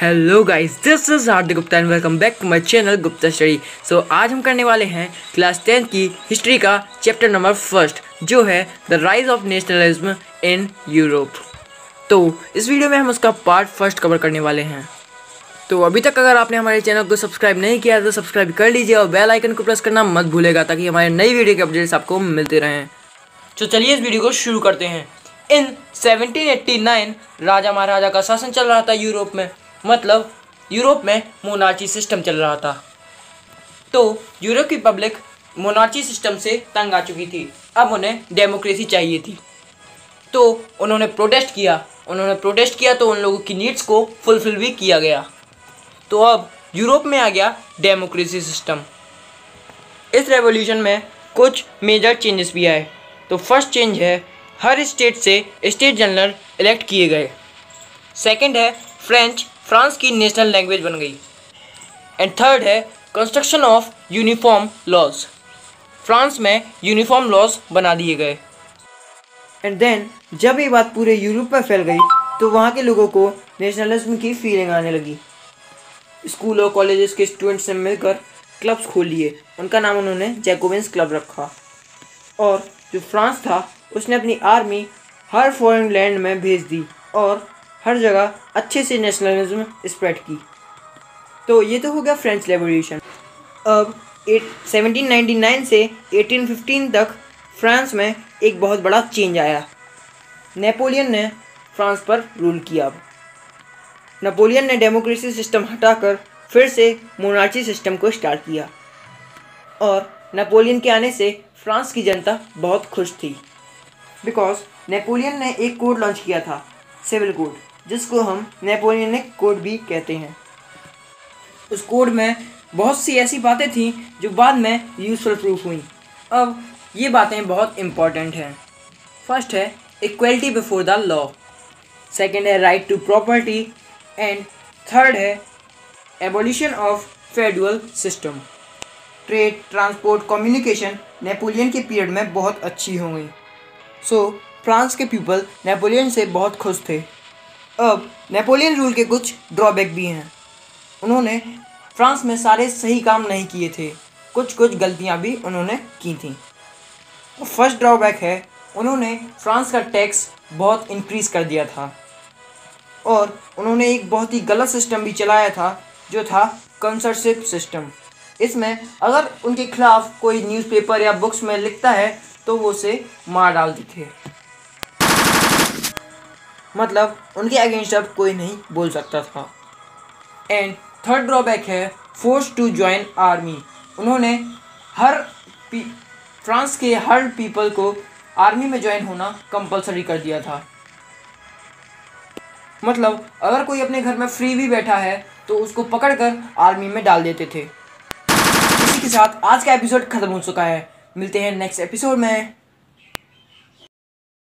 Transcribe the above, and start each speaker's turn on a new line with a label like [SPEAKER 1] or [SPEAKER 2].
[SPEAKER 1] Hello guys this is Hardik Gupta and welcome back to my channel Gupta study so आज हम करने वाले हैं क्लास टेंथ की हिस्ट्री का चैप्टर नंबर फ़र्स्ट जो है the rise of nationalism in Europe तो इस वीडियो में हम उसका पार्ट फ़र्स्ट कवर करने वाले हैं। तो अभी तक अगर आपने हमारे चैनल को सब्सक्राइब नहीं किया तो सब्सक्राइब कर लीजिए और बेल आइकन को प्रेस करना मत भूलेगा, ताकि हमारे नई वीडियो के अपडेट्स आपको मिलते रहें। तो चलिए इस वीडियो को शुरू करते हैं। इन 1789 राजा महाराजा का शासन चल रहा था यूरोप में। मतलब यूरोप में मोनार्ची सिस्टम चल रहा था। तो यूरोप की पब्लिक मोनार्ची सिस्टम से तंग आ चुकी थी। अब उन्हें डेमोक्रेसी चाहिए थी। तो उन्होंने प्रोटेस्ट किया। उन्होंने प्रोटेस्ट किया तो उन लोगों की नीड्स को फुलफिल भी किया गया। तो अब, यूरोप में आ गया डेमोक्रेसी सिस्टम। इस रेवोल्यूशन में कुछ मेजर चेंजेस भी आए। तो फ़र्स्ट चेंज है, हर स्टेट से स्टेट जनरल इलेक्ट किए गए। सेकंड है फ्रेंच फ्रांस की नेशनल लैंग्वेज बन गई। एंड थर्ड है construction of uniform laws France में यूनिफॉर्म लॉज बना दिए गए। एंड देन जब ये बात पूरे यूरोप में फैल गई तो वहाँ के लोगों को नेशनलिज्म की फीलिंग आने लगी। स्कूल और कॉलेजेस के स्टूडेंट्स ने मिलकर क्लब्स खोल लिए। उनका नाम उन्होंने जैकोबिन्स क्लब रखा। और जो फ्रांस था, उसने अपनी आर्मी हर फॉरेन लैंड में भेज दी। और हर जगह अच्छे से नेशनलिज्म स्प्रेड की। तो ये तो हो गया फ्रेंच रेवोल्यूशन अब एट 1799 से 1815 तक फ्रांस में एक बहुत बड़ा चेंज आया। नेपोलियन ने फ्रांस पर रूल किया अब। नेपोलियन ने डेमोक्रेसी सिस्टम हटाकर फिर से मोनार्ची सिस्टम को स्टार्ट किया। और नेपोलियन के आने से फ्रांस की जनता बहुत खुश थी। बिकॉज़ नेपोलियन ने एक कोड लॉन्च किया था सिविल कोड जिसको हम नेपोलियनिक कोड भी कहते हैं। उस कोड में बहुत सी ऐसी बातें थी जो बाद में यूजफुल प्रूफ हुई। अब ये बातें बहुत इंपॉर्टेंट हैं। फ़र्स्ट है equality before the law second है right to property and third है abolition of federal system trade transport communication Napoleon के पीरियड में बहुत अच्छी हो गई सो फ्रांस के पीपल नेपोलियन से बहुत खुश थे। अब नेपोलियन रूल के कुछ ड्रॉबैक भी हैं। उन्होंने फ्रांस में सारे सही काम नहीं किए थे। कुछ कुछ गलतियाँ भी उन्होंने की थी। फ़र्स्ट ड्रॉबैक है, उन्होंने फ्रांस का टैक्स बहुत इंक्रीज़ कर दिया था। और उन्होंने एक बहुत ही गलत सिस्टम भी चलाया था, जो था कंसरशिप सिस्टम इसमें अगर उनके खिलाफ कोई न्यूज़पेपर या बुक्स में लिखता है तो वो उसे मार डालते थे। मतलब उनके अगेंस्ट अब कोई नहीं बोल सकता था। एंड थर्ड ड्रॉबैक है फोर्स टू ज्वाइन आर्मी उन्होंने हर फ्रांस के हर पीपल को आर्मी में ज्वाइन होना कंपलसरी कर दिया था। मतलब अगर कोई अपने घर में फ्री भी बैठा है तो उसको पकड़कर आर्मी में डाल देते थे। इसी के साथ आज का एपिसोड खत्म हो चुका है। मिलते हैं नेक्स्ट एपिसोड में।